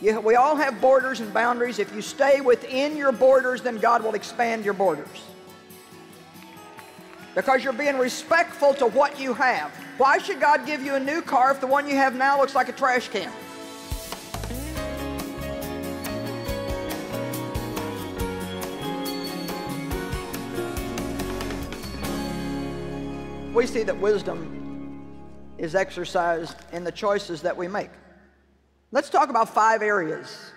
You, we all have borders and boundaries. If you stay within your borders, then God will expand your borders. Because you're being respectful to what you have. Why should God give you a new car if the one you have now looks like a trash can? We see that wisdom is exercised in the choices that we make. Let's talk about five areas.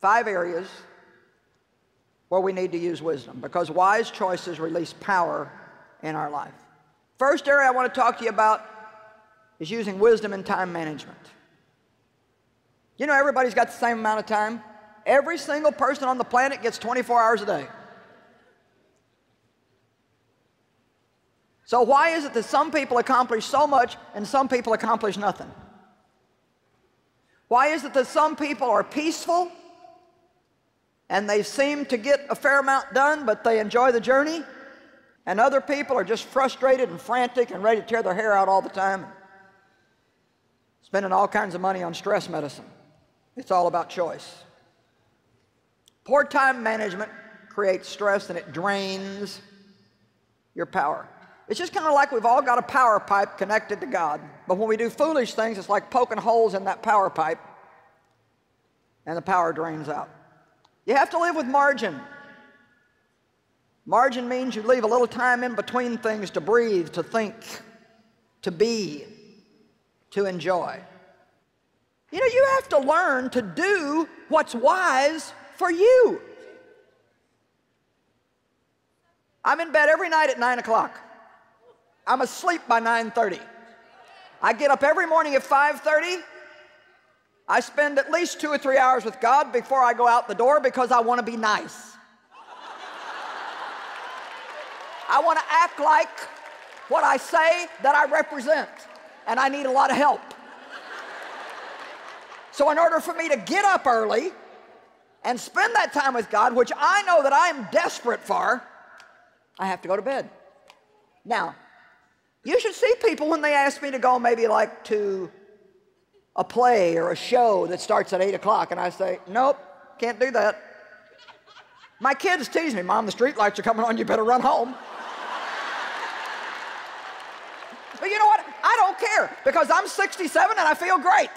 Five areas where we need to use wisdom because wise choices release power in our life. First area I want to talk to you about is using wisdom in time management. You know, everybody's got the same amount of time. Every single person on the planet gets 24 hours a day. So, why is it that some people accomplish so much and some people accomplish nothing? Why is it that some people are peaceful and they seem to get a fair amount done, but they enjoy the journey? And other people are just frustrated and frantic and ready to tear their hair out all the time, spending all kinds of money on stress medicine. It's all about choice. Poor time management creates stress and it drains your power. It's just kind of like we've all got a power pipe connected to God. But when we do foolish things, it's like poking holes in that power pipe and the power drains out. You have to live with margin. Margin means you leave a little time in between things to breathe, to think, to be, to enjoy. You know, you have to learn to do what's wise for you. I'm in bed every night at 9 o'clock. I'm asleep by 9:30. I get up every morning at 5:30. I spend at least two or three hours with God before I go out the door because I want to be nice. I want to act like what I say that I represent, and I need a lot of help. So, in order for me to get up early and spend that time with God, which I know that I am desperate for, I have to go to bed. Now, you should see people when they ask me to go maybe like to a play or a show that starts at 8 o'clock, and I say, nope, can't do that. My kids tease me, Mom, the street lights are coming on, you better run home. but you know what? I don't care because I'm 67 and I feel great.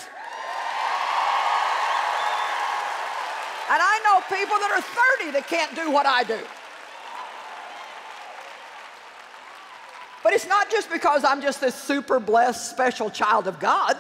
And I know people that are 30 that can't do what I do. But it's not just because I'm just this super blessed, special child of God.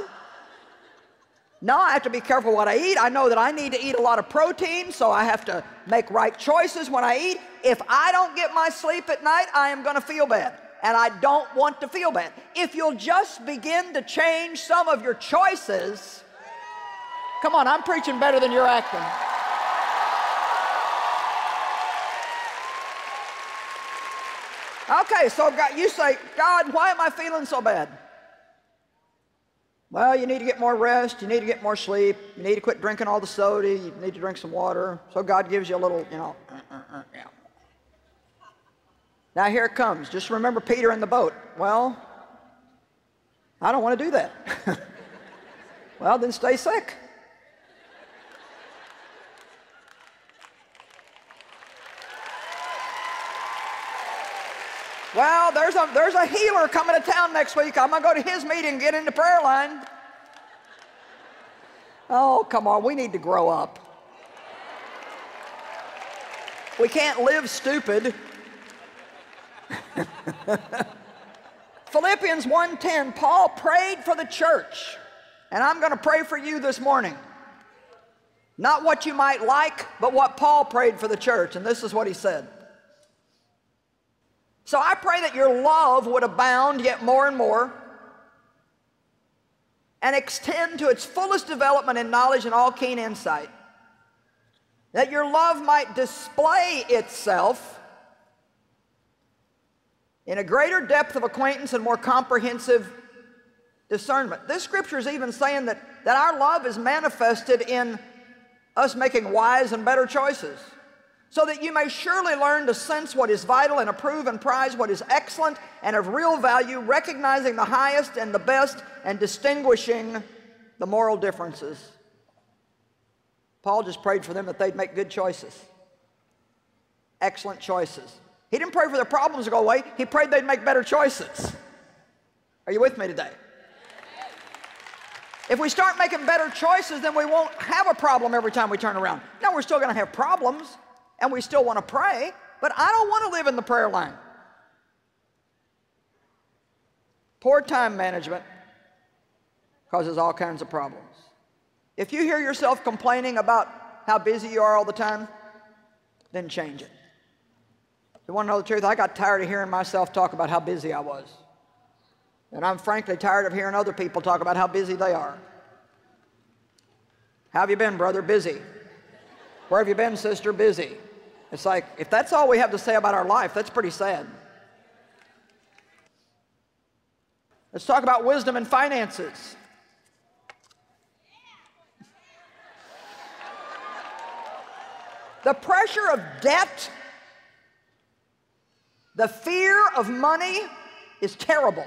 No, I have to be careful what I eat. I know that I need to eat a lot of protein, so I have to make right choices when I eat. If I don't get my sleep at night, I am going to feel bad. And I don't want to feel bad. If you'll just begin to change some of your choices, come on, I'm preaching better than you're acting. Okay, so God, you say, God, why am I feeling so bad? Well, you need to get more rest. You need to get more sleep. You need to quit drinking all the soda. You need to drink some water. So God gives you a little, you know, uh, uh, uh, yeah. Now here it comes. Just remember Peter in the boat. Well, I don't want to do that. well, then stay sick. Well, there's a, there's a healer coming to town next week. I'm going to go to his meeting and get in the prayer line. Oh, come on. We need to grow up. We can't live stupid. Philippians 1:10 Paul prayed for the church and I'm going to pray for you this morning. Not what you might like, but what Paul prayed for the church and this is what he said. So I pray that your love would abound yet more and more and extend to its fullest development in knowledge and all keen insight. That your love might display itself in a greater depth of acquaintance and more comprehensive discernment. This scripture is even saying that, that our love is manifested in us making wise and better choices so that you may surely learn to sense what is vital and approve and prize what is excellent and of real value, recognizing the highest and the best and distinguishing the moral differences Paul just prayed for them that they'd make good choices, excellent choices. He didn't pray for their problems to go away, he prayed they'd make better choices. Are you with me today? If we start making better choices, then we won't have a problem every time we turn around. Now, we're still going to have problems, and we still want to pray, but I don't want to live in the prayer line. Poor time management causes all kinds of problems. If you hear yourself complaining about how busy you are all the time, then change it. You want to know the truth? I got tired of hearing myself talk about how busy I was. And I'm frankly tired of hearing other people talk about how busy they are. How have you been, brother? Busy. Where have you been, sister? Busy. It's like, if that's all we have to say about our life, that's pretty sad. Let's talk about wisdom and finances. The pressure of debt, the fear of money is terrible.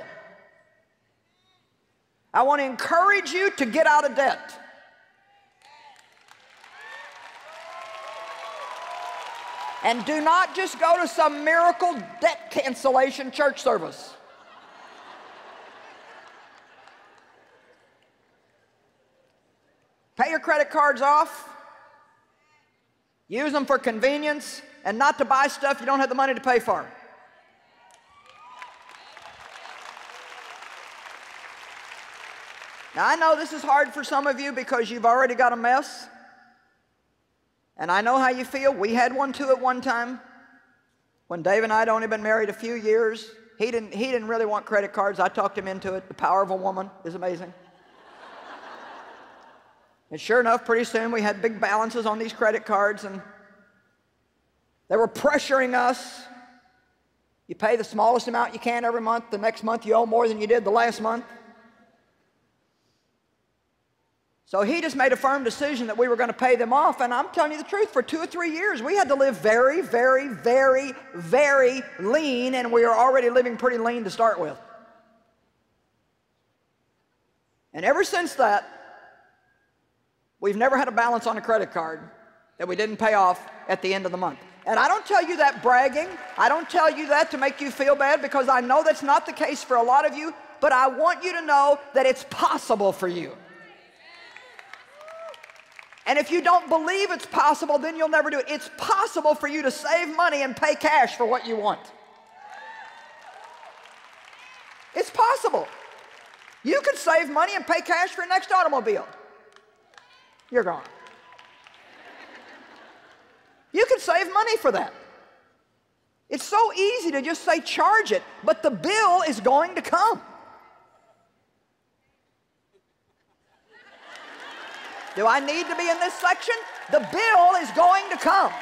I want to encourage you to get out of debt. And do not just go to some miracle debt cancellation church service. Pay your credit cards off. Use them for convenience and not to buy stuff you don't have the money to pay for. Now, I know this is hard for some of you because you've already got a mess. And I know how you feel. We had one too at one time. When Dave and I had only been married a few years, he didn't, he didn't really want credit cards. I talked him into it. The power of a woman is amazing. and sure enough, pretty soon we had big balances on these credit cards, and they were pressuring us. You pay the smallest amount you can every month. The next month you owe more than you did the last month. So he just made a firm decision that we were going to pay them off. And I'm telling you the truth, for two or three years, we had to live very, very, very, very lean, and we were already living pretty lean to start with. And ever since that, we've never had a balance on a credit card that we didn't pay off at the end of the month. And I don't tell you that bragging. I don't tell you that to make you feel bad because I know that's not the case for a lot of you, but I want you to know that it's possible for you. And if you don't believe it's possible, then you'll never do it. It's possible for you to save money and pay cash for what you want. It's possible. You could save money and pay cash for your next automobile. You're gone. You could save money for that. It's so easy to just say charge it, but the bill is going to come. Do I need to be in this section? The bill is going to come.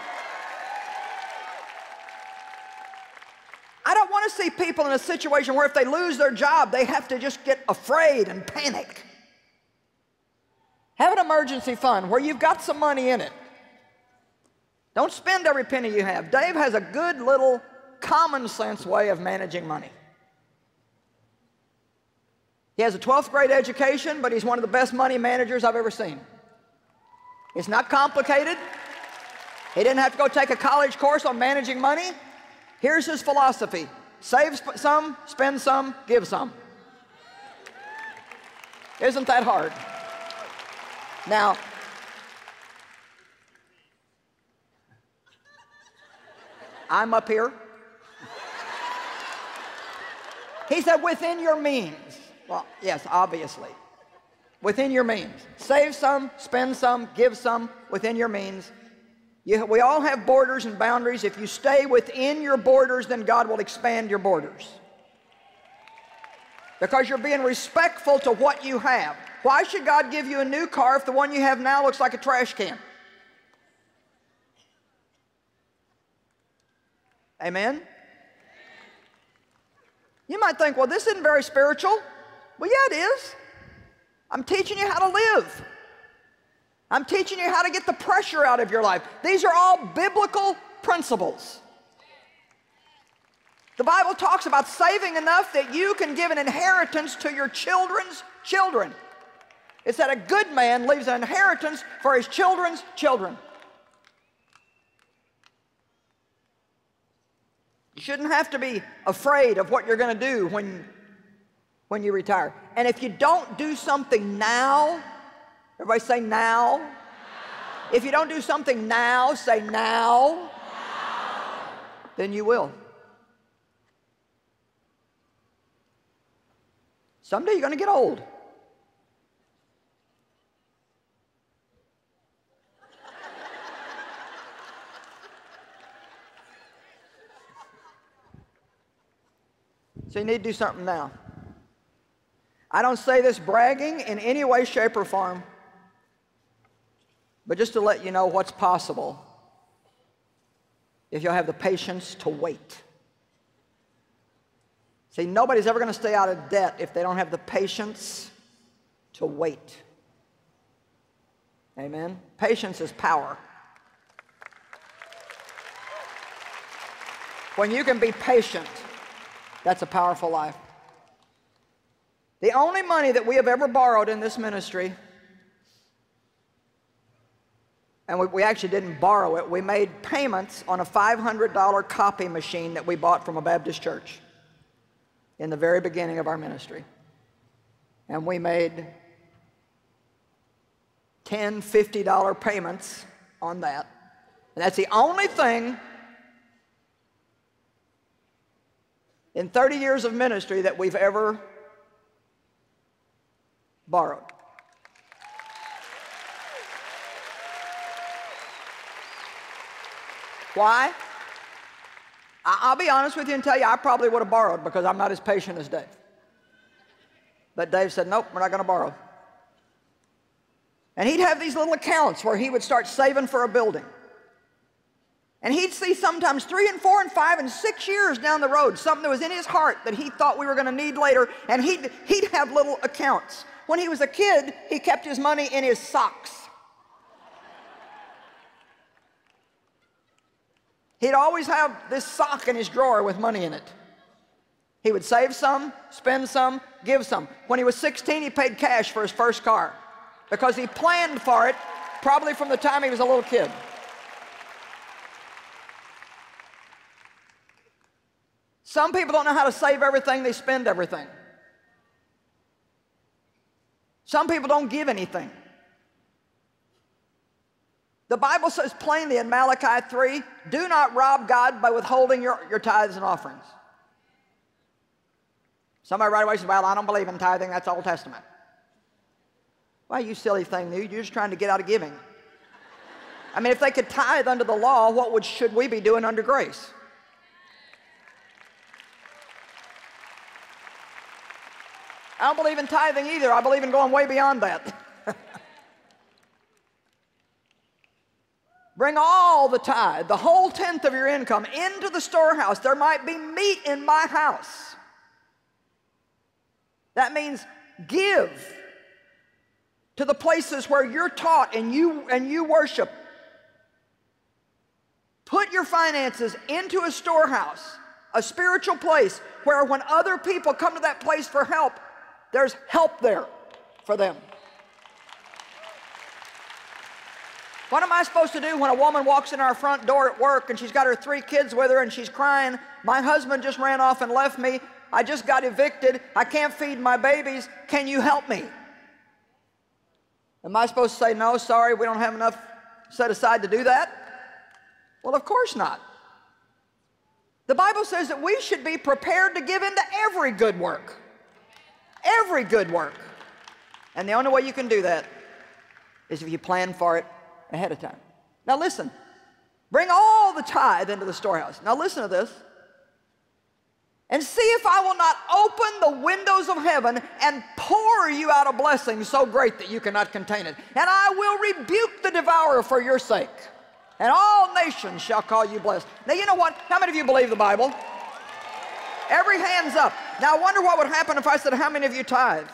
I don't want to see people in a situation where if they lose their job, they have to just get afraid and panic. Have an emergency fund where you've got some money in it. Don't spend every penny you have. Dave has a good little common sense way of managing money. He has a 12th grade education, but he's one of the best money managers I've ever seen. It's not complicated. He didn't have to go take a college course on managing money. Here's his philosophy save some, spend some, give some. Isn't that hard? Now, I'm up here. He said, within your means. Well, yes, obviously within your means. Save some, spend some, give some within your means. You, we all have borders and boundaries. If you stay within your borders, then God will expand your borders. Because you're being respectful to what you have. Why should God give you a new car if the one you have now looks like a trash can? Amen? You might think, well, this isn't very spiritual. Well, yeah, it is. I'm teaching you how to live. I'm teaching you how to get the pressure out of your life. These are all biblical principles. The Bible talks about saving enough that you can give an inheritance to your children's children. It's that a good man leaves an inheritance for his children's children. You shouldn't have to be afraid of what you're going to do when, when you retire. And if you don't do something now, everybody say now. now. If you don't do something now, say now, now. then you will. Someday you're going to get old. So you need to do something now. I don't say this bragging in any way, shape, or form, but just to let you know what's possible if you'll have the patience to wait. See, nobody's ever going to stay out of debt if they don't have the patience to wait. Amen? Patience is power. When you can be patient, that's a powerful life. The only money that we have ever borrowed in this ministry, and we, we actually didn't borrow it, we made payments on a $500 copy machine that we bought from a Baptist church in the very beginning of our ministry. And we made 10 $50 payments on that. And that's the only thing in 30 years of ministry that we've ever borrowed. Why? I'll be honest with you and tell you, I probably would have borrowed because I'm not as patient as Dave. But Dave said, nope, we're not going to borrow. And he'd have these little accounts where he would start saving for a building. And he'd see sometimes three and four and five and six years down the road something that was in his heart that he thought we were going to need later, and he'd, he'd have little accounts. When he was a kid, he kept his money in his socks. He'd always have this sock in his drawer with money in it. He would save some, spend some, give some. When he was 16, he paid cash for his first car because he planned for it probably from the time he was a little kid. Some people don't know how to save everything, they spend everything. Some people don't give anything. The Bible says plainly in Malachi 3 do not rob God by withholding your, your tithes and offerings. Somebody right away says, Well, I don't believe in tithing, that's Old Testament. Why, you silly thing, dude, you're just trying to get out of giving. I mean, if they could tithe under the law, what would, should we be doing under grace? I don't believe in tithing either. I believe in going way beyond that. Bring all the tithe, the whole tenth of your income, into the storehouse. There might be meat in my house. That means give to the places where you're taught and you, and you worship. Put your finances into a storehouse, a spiritual place where when other people come to that place for help, there's help there for them. What am I supposed to do when a woman walks in our front door at work and she's got her three kids with her and she's crying, My husband just ran off and left me. I just got evicted. I can't feed my babies. Can you help me? Am I supposed to say, No, sorry, we don't have enough set aside to do that? Well, of course not. The Bible says that we should be prepared to give into every good work every good work. And the only way you can do that is if you plan for it ahead of time. Now listen, bring all the tithe into the storehouse. Now listen to this. And see if I will not open the windows of heaven and pour you out a blessing so great that you cannot contain it. And I will rebuke the devourer for your sake. And all nations shall call you blessed. Now you know what? How many of you believe the Bible? Every hand's up. Now I wonder what would happen if I said, how many of you tithe?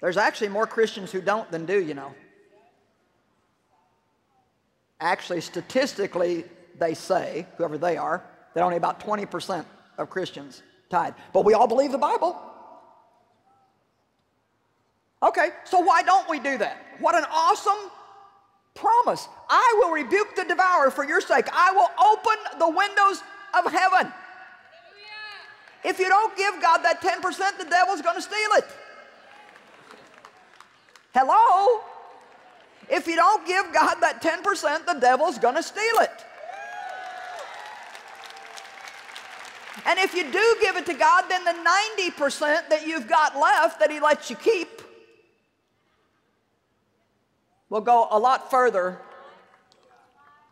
There's actually more Christians who don't than do, you know. Actually, statistically, they say, whoever they are, that only about 20% of Christians Tithe. But we all believe the Bible. Okay, so why don't we do that? What an awesome promise. I will rebuke the devourer for your sake. I will open the windows of heaven. If you don't give God that 10%, the devil's going to steal it. Hello? If you don't give God that 10%, the devil's going to steal it. And if you do give it to God, then the 90% that you've got left that He lets you keep will go a lot further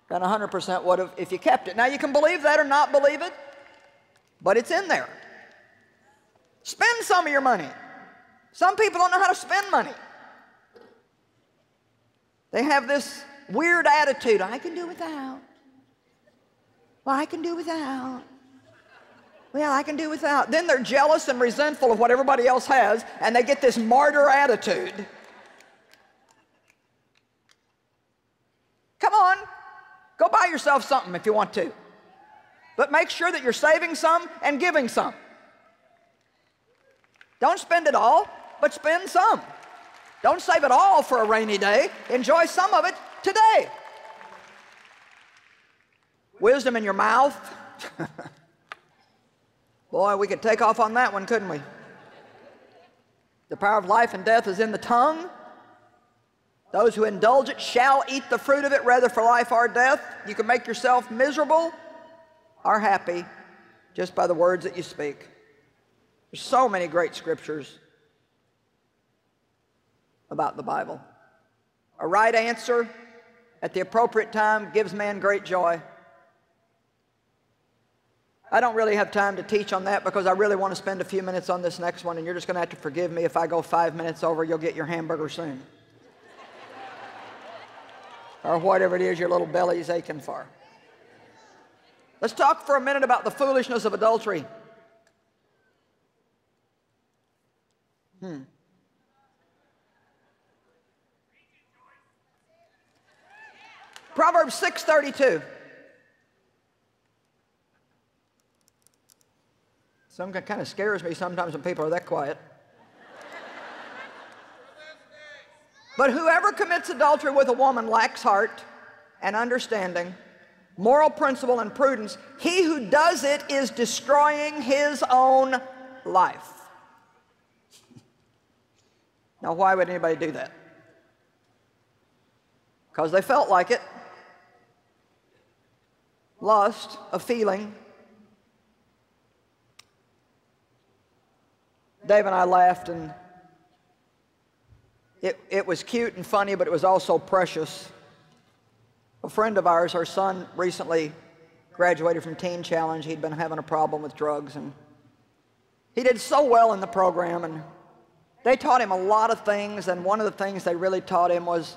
than 100% would have if you kept it. Now, you can believe that or not believe it, but it's in there. Spend some of your money. Some people don't know how to spend money. They have this weird attitude I can do without. Well, I can do without. Well, I can do without. Then they're jealous and resentful of what everybody else has, and they get this martyr attitude. Come on, go buy yourself something if you want to. But make sure that you're saving some and giving some. Don't spend it all, but spend some. Don't save it all for a rainy day. Enjoy some of it today. Wisdom in your mouth. Boy, we could take off on that one, couldn't we? The power of life and death is in the tongue. Those who indulge it shall eat the fruit of it, whether for life or death. You can make yourself miserable or happy just by the words that you speak. There's so many great scriptures about the Bible. A right answer at the appropriate time gives man great joy. I don't really have time to teach on that because I really want to spend a few minutes on this next one, and you're just going to have to forgive me if I go five minutes over. You'll get your hamburger soon. Or whatever it is your little belly's aching for. Let's talk for a minute about the foolishness of adultery. Hmm. Proverbs 6:32. Some kind of scares me sometimes when people are that quiet. But whoever commits adultery with a woman lacks heart and understanding, moral principle and prudence. He who does it is destroying his own life. now, why would anybody do that? Because they felt like it. Lust, a feeling, Dave and I laughed, and it, it was cute and funny, but it was also precious. A friend of ours, our son, recently graduated from Teen Challenge. He'd been having a problem with drugs, and he did so well in the program, and they taught him a lot of things, and one of the things they really taught him was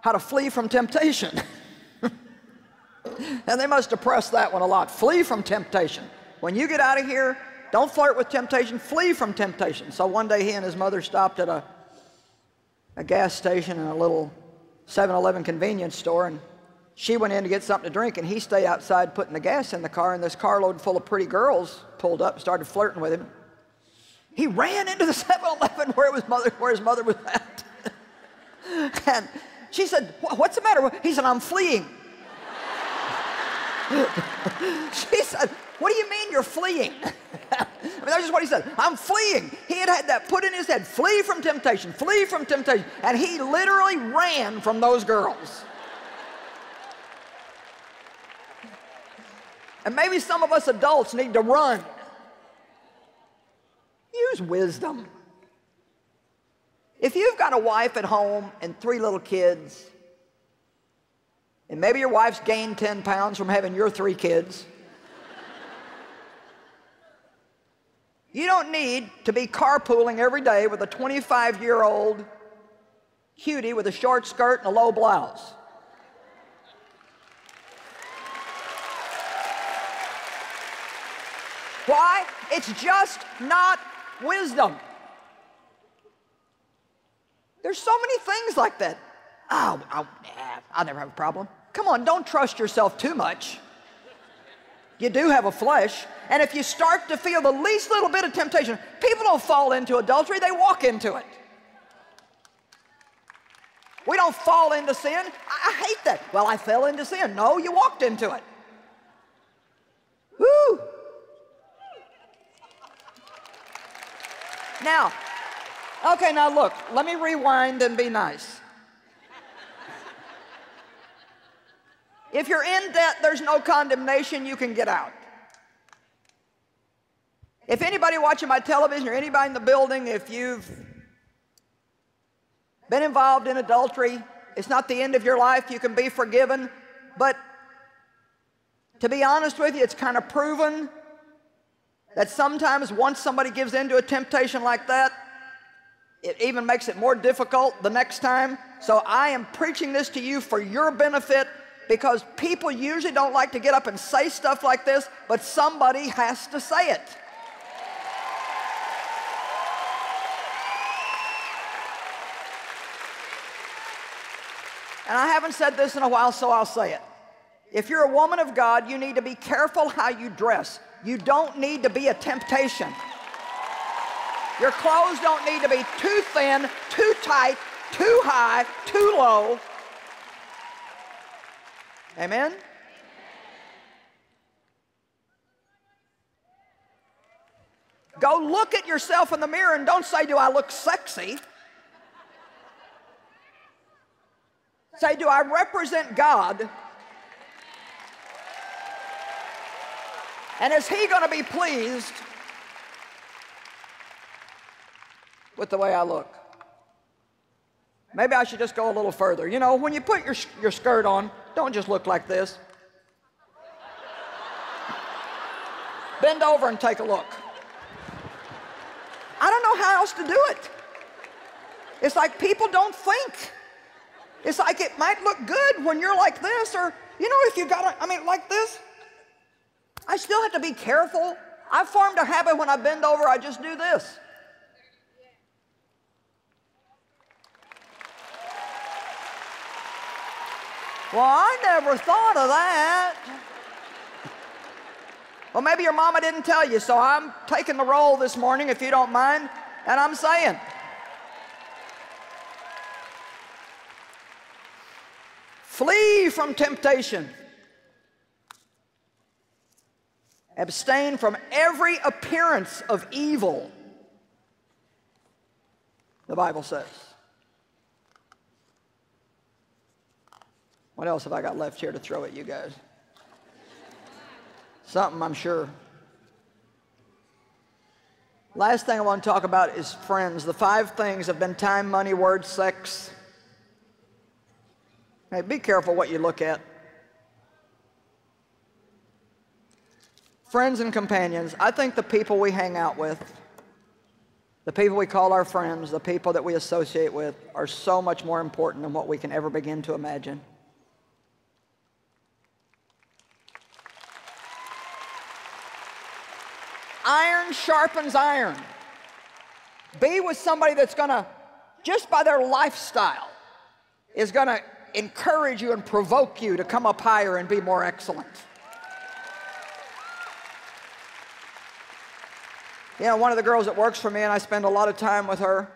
how to flee from temptation. and they must have pressed that one a lot. Flee from temptation. When you get out of here, don't flirt with temptation, flee from temptation. So one day he and his mother stopped at a, a gas station and a little 7-Eleven convenience store and she went in to get something to drink and he stayed outside putting the gas in the car and this carload full of pretty girls pulled up started flirting with him. He ran into the 7-Eleven where, where his mother was at. and she said, what's the matter? He said, I'm fleeing. she said, what do you mean you're fleeing? I mean, that's just what he said. I'm fleeing. He had had that put in his head flee from temptation, flee from temptation. And he literally ran from those girls. And maybe some of us adults need to run. Use wisdom. If you've got a wife at home and three little kids, and maybe your wife's gained 10 pounds from having your three kids, You don't need to be carpooling every day with a 25 year old cutie with a short skirt and a low blouse. Why? It's just not wisdom. There's so many things like that. Oh, I'll, I'll never have a problem. Come on, don't trust yourself too much. You do have a flesh. And if you start to feel the least little bit of temptation, people don't fall into adultery, they walk into it. We don't fall into sin. I, hate that. Well, I fell into sin. No, you walked into it. Woo! Now, okay, now look, let me rewind and be nice. If you're in debt, there's no condemnation, you can get out. If anybody watching my television or anybody in the building, if you've been involved in adultery, it's not the end of your life, you can be forgiven. But to be honest with you, it's kind of proven that sometimes once somebody gives in to a temptation like that, it even makes it more difficult the next time. So I am preaching this to you for your benefit because people usually don't like to get up and say stuff like this, but somebody has to say it. And I haven't said this in a while, so I'll say it. If you're a woman of God, you need to be careful how you dress. You don't need to be a temptation. Your clothes don't need to be too thin, too tight, too high, too low. Amen? Go look at yourself in the mirror and don't say, Do I look sexy? Say, Do I represent God? And is He going to be pleased with the way I look? Maybe I should just go a little further. You know, when you put your, your skirt on, don't just look like this. Bend over and take a look. I don't know how else to do it. It's like people don't think. It's like it might look good when you're like this, or, you know, if you got, a, I mean, like this. I still have to be careful. I've formed a habit when I bend over, I just do this. Well, I never thought of that. Well, maybe your mama didn't tell you, so I'm taking the role this morning, if you don't mind, and I'm saying, flee from temptation. Abstain from every appearance of evil, the Bible says. What else have I got left here to throw at you guys? Something, I'm sure. Last thing I want to talk about is friends. The five things have been time, money, word, sex. Hey, be careful what you look at. Friends and companions. I think the people we hang out with, the people we call our friends, the people that we associate with, are so much more important than what we can ever begin to imagine. Iron sharpens iron. Be with somebody that's going to, just by their lifestyle, is going to encourage you and provoke you to come up higher and be more excellent. You know, one of the girls that works for me, and I spend a lot of time with her,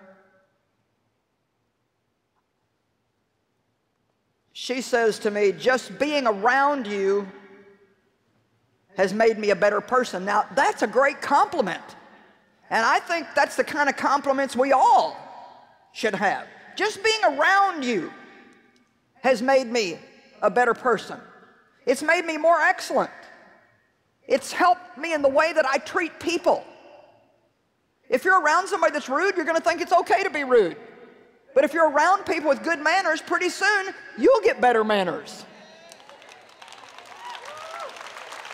she says to me, just being around you has made me a better person. Now, that's a great compliment. And I think that's the kind of compliments we all should have. Just being around you has made me a better person. It's made me more excellent. It's helped me in the way that I treat people. If you're around somebody that's rude, you're going to think it's okay to be rude. But if you're around people with good manners, pretty soon you'll get better manners.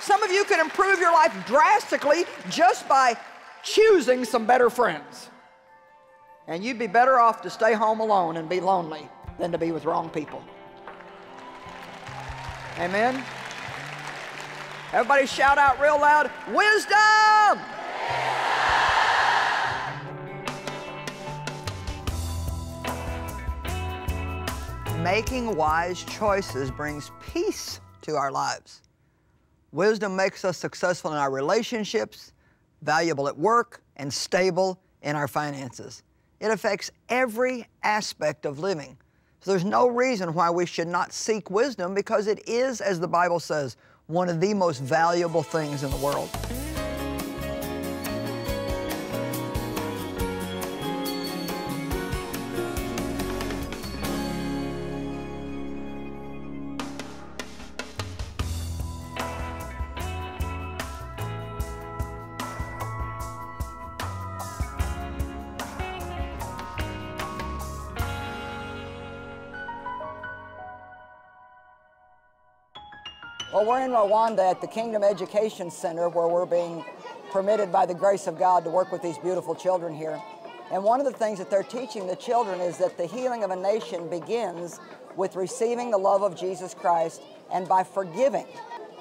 Some of you can improve your life drastically just by choosing some better friends. And you'd be better off to stay home alone and be lonely than to be with wrong people. Amen? Everybody shout out real loud, wisdom! Making wise choices brings peace to our lives. Wisdom makes us successful in our relationships, valuable at work, and stable in our finances. It affects every aspect of living. So there's no reason why we should not seek wisdom because it is, as the Bible says, one of the most valuable things in the world. Well, we're in Rwanda at the Kingdom Education Center where we're being permitted by the grace of God to work with these beautiful children here. And one of the things that they're teaching the children is that the healing of a nation begins with receiving the love of Jesus Christ and by forgiving.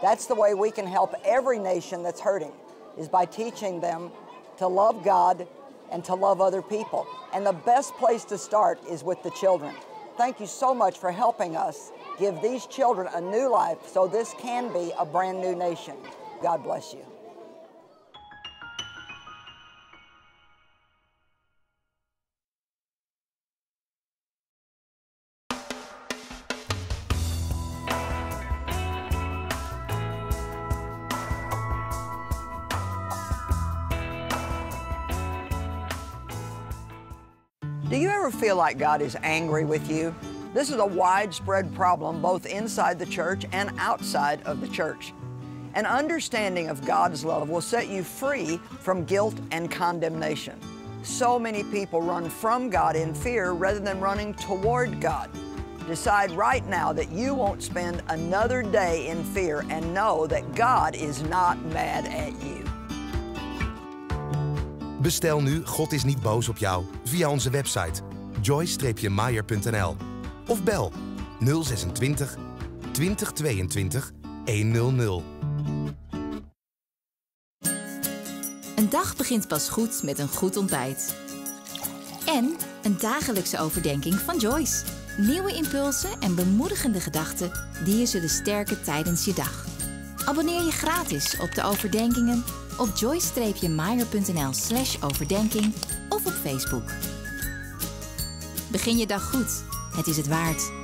That's the way we can help every nation that's hurting, is by teaching them to love God and to love other people. And the best place to start is with the children. Thank you so much for helping us give these children a new life so this can be a brand new nation. God bless you. Do you ever feel like God is angry with you? This is a widespread problem both inside the church and outside of the church. An understanding of God's love will set you free from guilt and condemnation. So many people run from God in fear rather than running toward God. Decide right now that you won't spend another day in fear and know that God is not mad at you. Bestel nu God is niet boos op jou via onze website joyce-meyer.nl of bel 026 2022 100. Een dag begint pas goed met een goed ontbijt. En een dagelijkse overdenking van Joyce. Nieuwe impulsen en bemoedigende gedachten die je zullen sterken tijdens je dag. Abonneer je gratis op de overdenkingen op joyce-meyer.nl slash overdenking of op Facebook. Begin je dag goed. Het is het waard.